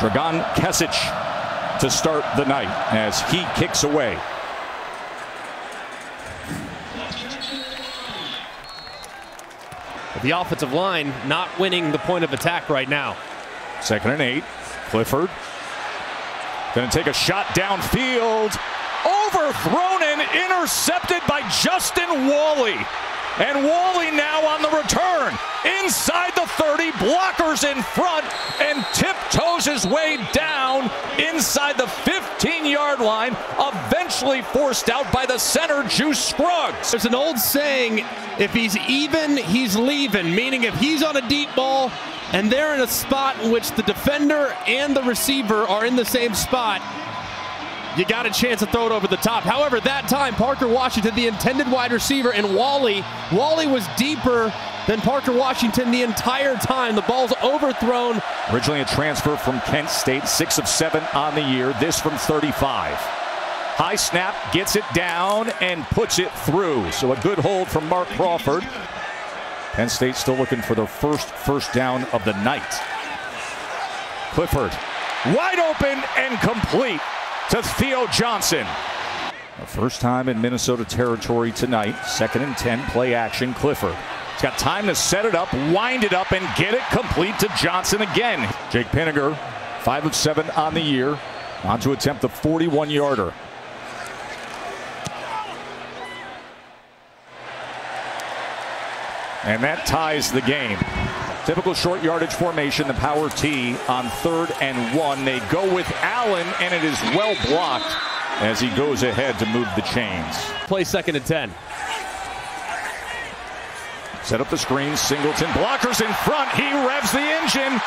Dragan Kesich to start the night as he kicks away. The offensive line not winning the point of attack right now. Second and eight. Clifford going to take a shot downfield. Overthrown and intercepted by Justin Walley. And Walley now on the return. Inside the 30, blockers in front, and tiptoes his way down inside the 15 yard line, eventually forced out by the center, Juice Scruggs. There's an old saying if he's even, he's leaving, meaning if he's on a deep ball and they're in a spot in which the defender and the receiver are in the same spot, you got a chance to throw it over the top. However, that time, Parker Washington, the intended wide receiver, and Walley. Walley was deeper than Parker Washington the entire time. The ball's overthrown. Originally a transfer from Kent State, six of seven on the year. This from 35. High snap, gets it down and puts it through. So a good hold from Mark Crawford. Penn State still looking for their first first down of the night. Clifford, wide open and complete to Theo Johnson. The first time in Minnesota territory tonight. Second and 10, play action. Clifford. He's got time to set it up, wind it up, and get it complete to Johnson again. Jake Pinegar, 5 of 7 on the year, on to attempt the 41 yarder. And that ties the game. Typical short yardage formation, the power T on third and one. They go with Allen, and it is well blocked as he goes ahead to move the chains. Play second and 10. Set up the screen, Singleton, blockers in front. He revs the engine,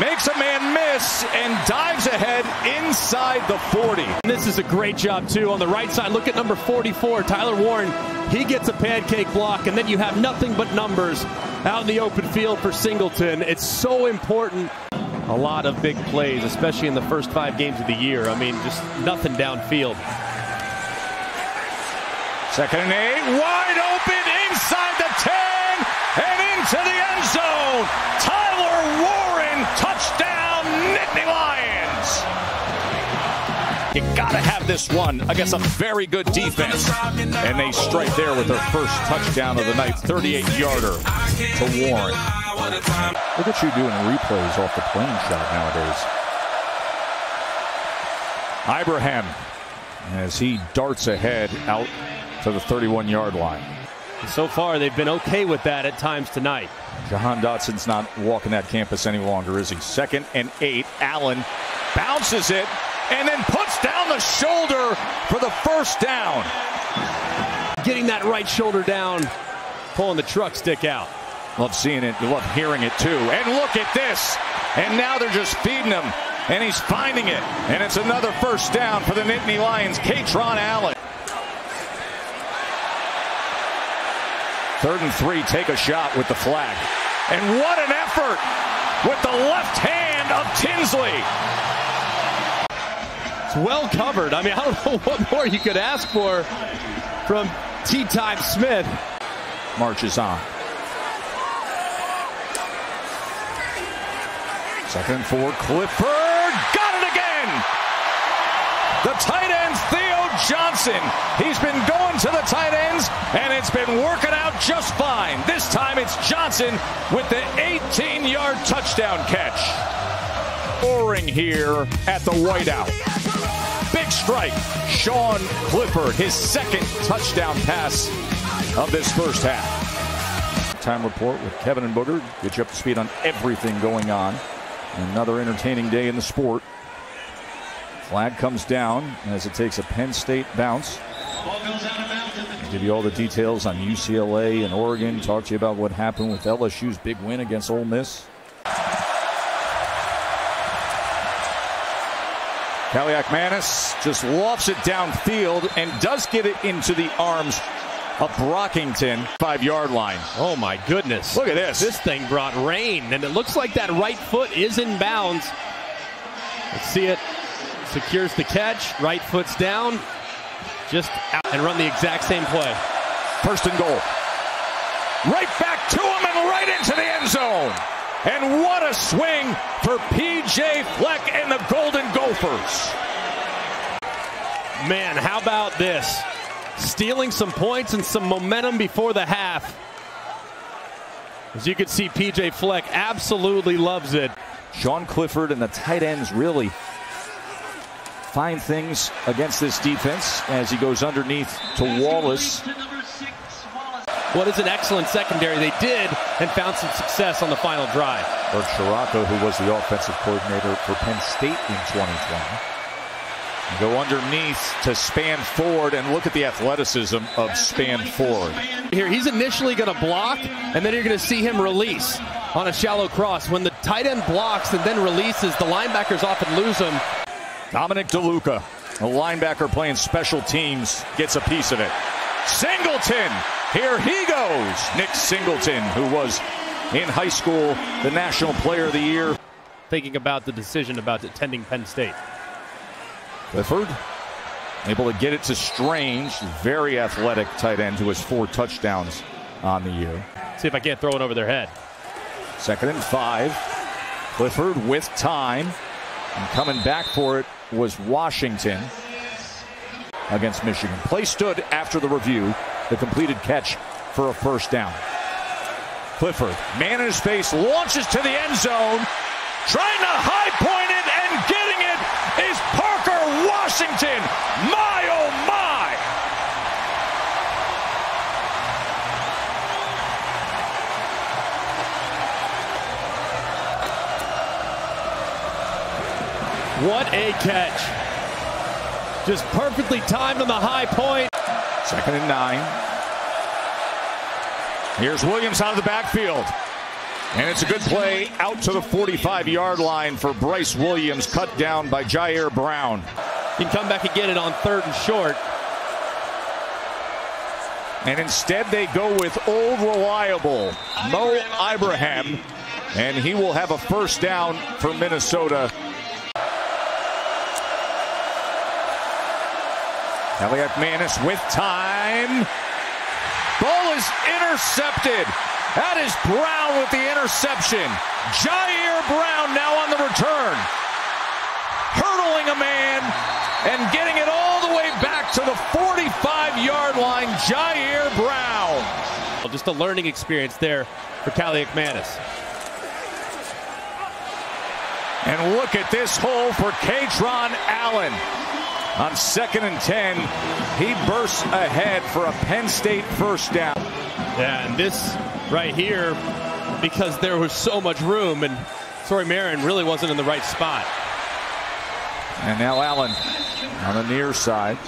makes a man miss, and dives ahead inside the 40. This is a great job, too. On the right side, look at number 44, Tyler Warren. He gets a pancake block, and then you have nothing but numbers out in the open field for Singleton. It's so important. A lot of big plays, especially in the first five games of the year. I mean, just nothing downfield. Second and eight, wide open inside the 10 and into the end zone. Tyler Warren, touchdown, Nittany Lions. You gotta have this one against a very good defense. And they strike there with their first touchdown of the night, 38 yarder to Warren. Look at you doing replays off the plane shot nowadays. Ibrahim as he darts ahead out to the 31 yard line. So far, they've been okay with that at times tonight. Jahan Dotson's not walking that campus any longer, is he? Second and eight. Allen bounces it and then puts down the shoulder for the first down. Getting that right shoulder down, pulling the truck stick out. Love seeing it. Love hearing it too. And look at this. And now they're just feeding him. And he's finding it. And it's another first down for the Nittany Lions. Kaytron Allen. Third and three, take a shot with the flag. And what an effort with the left hand of Tinsley. Well covered. I mean, I don't know what more you could ask for from T-Time Smith. Marches on. Second for Clifford got it again. The tight end, Theo Johnson. He's been going to the tight ends, and it's been working out just fine. This time it's Johnson with the 18-yard touchdown catch. Scoring here at the whiteout. Big strike. Sean Clifford, his second touchdown pass of this first half. Time report with Kevin and Booger. Get you up to speed on everything going on. Another entertaining day in the sport. Flag comes down as it takes a Penn State bounce. I'll give you all the details on UCLA and Oregon. Talk to you about what happened with LSU's big win against Ole Miss. Kaliakmanis just lofts it downfield and does get it into the arms of Brockington, five yard line. Oh my goodness. Look at this. This thing brought rain, and it looks like that right foot is in bounds. Let's see it. Secures the catch. Right foot's down. Just out and run the exact same play. First and goal. Right back to him and right into the end zone. And what a swing for PJ Fleck and the Golden Gophers. Man, how about this? Stealing some points and some momentum before the half. As you can see, PJ Fleck absolutely loves it. Sean Clifford and the tight ends really find things against this defense as he goes underneath to Wallace. What is an excellent secondary. They did and found some success on the final drive. Kirk Ciarrocca, who was the offensive coordinator for Penn State in 2020. Go underneath to Spann-Ford and look at the athleticism of Spann-Ford. Here, he's initially going to block, and then you're going to see him release on a shallow cross. When the tight end blocks and then releases, the linebackers often lose him. Dominic DeLuca, a linebacker playing special teams, gets a piece of it. Singleton, here he goes. Nick Singleton, who was in high school the National Player of the Year. Thinking about the decision about attending Penn State. Clifford able to get it to Strange, very athletic tight end who has four touchdowns on the year. See if I can't throw it over their head. Second and five. Clifford with time. And coming back for it was Washington against Michigan. Play stood after the review. The completed catch for a first down. Clifford, man in his face, launches to the end zone, trying to high point it and getting it is Parker Washington. My oh my! What a catch. Just perfectly timed on the high point. Second and nine. Here's Williams out of the backfield. And it's a good play out to the 45 yard line for Bryce Williams, cut down by Ji'Ayir Brown. You can come back and get it on third and short. And instead, they go with old reliable Mo Ibrahim, and he will have a first down for Minnesota. Kaliakmanis with time. Ball is intercepted. That is Brown with the interception. Ji'Ayir Brown now on the return. Hurdling a man and getting it all the way back to the 45 yard line. Ji'Ayir Brown. Well, Just a learning experience there for Kaliakmanis. And look at this hole for Kaytron Allen. On second and 10, he bursts ahead for a Penn State first down. Yeah, and this right here, because there was so much room, and Sorry Marin really wasn't in the right spot. And now Allen on the near side.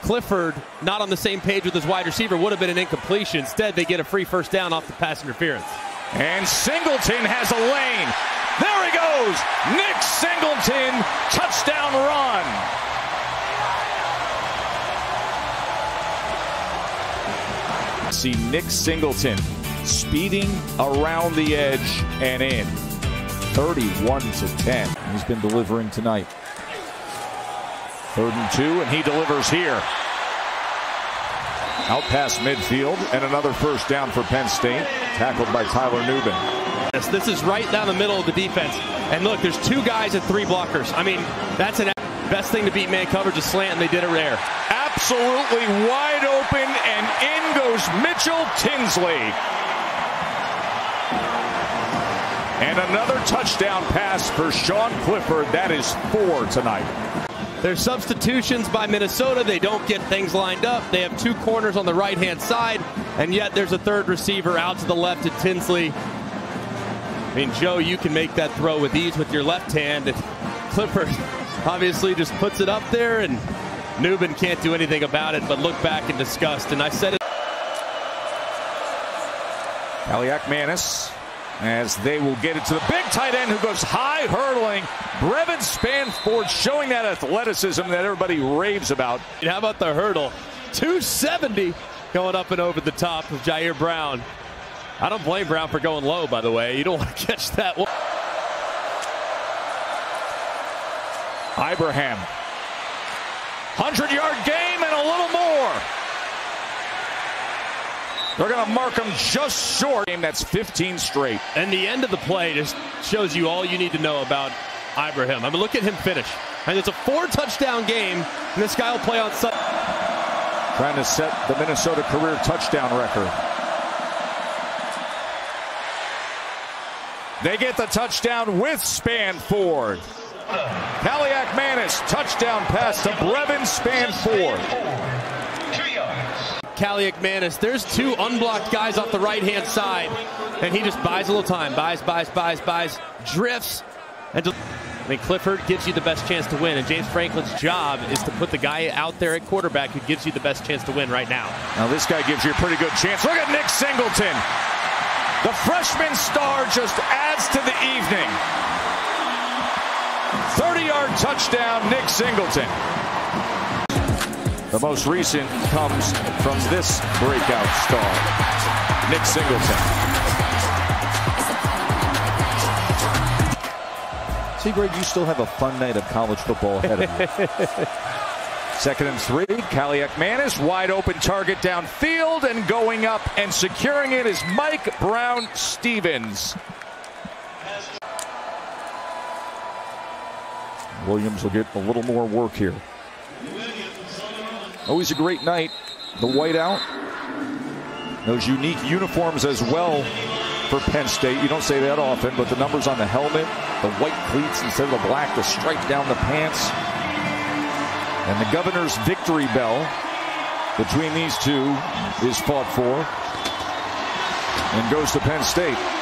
Clifford, not on the same page with his wide receiver, would have been an incompletion. Instead, they get a free first down off the pass interference. And Singleton has a lane. There he goes. Nick Singleton, touchdown run. See Nick Singleton speeding around the edge and in. 31 to 10. He's been delivering tonight. Third and two, and he delivers here. Out past midfield, and another first down for Penn State, tackled by Tyler Nubin. This, this is right down the middle of the defense. And look, there's two guys and three blockers. I mean, that's an best thing to beat man coverage is slant, and they did it rare. Absolutely wide open, and in goes Mitchell Tinsley. And another touchdown pass for Sean Clifford. That is four tonight. There's substitutions by Minnesota. They don't get things lined up. They have two corners on the right hand side, and yet there's a third receiver out to the left at Tinsley. I mean, Joe, you can make that throw with ease with your left hand. And Clifford obviously just puts it up there, and Nubin can't do anything about it but look back in disgust. And I said it. Kaliakmanis as they will get it to the big tight end who goes high hurdling. Brevyn Spann-Ford showing that athleticism that everybody raves about. And how about the hurdle? 270 going up and over the top of Ji'Ayir Brown. I don't blame Brown for going low, by the way. You don't want to catch that one. Ibrahim. 100 yard game and a little more. They're going to mark him just short. Game that's 15 straight. And the end of the play just shows you all you need to know about Ibrahim. I mean, look at him finish. And it's a four touchdown game, and this guy will play on Sunday. Trying to set the Minnesota career touchdown record. They get the touchdown with Spann-Ford. Kaliakmanis, touchdown pass to Brevyn Spann-Ford. Kaliak Manis, there's two unblocked guys off the right hand side, and he just buys a little time. Buys, buys, buys, buys, drifts. And I mean, Clifford gives you the best chance to win, and James Franklin's job is to put the guy out there at quarterback who gives you the best chance to win right now. Now, this guy gives you a pretty good chance. Look at Nick Singleton. The freshman star just adds to the evening. 30 yard touchdown, Nick Singleton. The most recent comes from this breakout star, Nick Singleton. See, Greg, you still have a fun night of college football ahead of you. Second and three. Kaliakmanis, wide open target downfield and going up and securing it is Mike Brown-Stephens. Williams will get a little more work here. Oh, Always a great night. The whiteout. Those unique uniforms as well for Penn State. You don't say that often, but the numbers on the helmet, the white cleats instead of the black, the stripe down the pants. And the governor's victory bell between these two is fought for and goes to Penn State.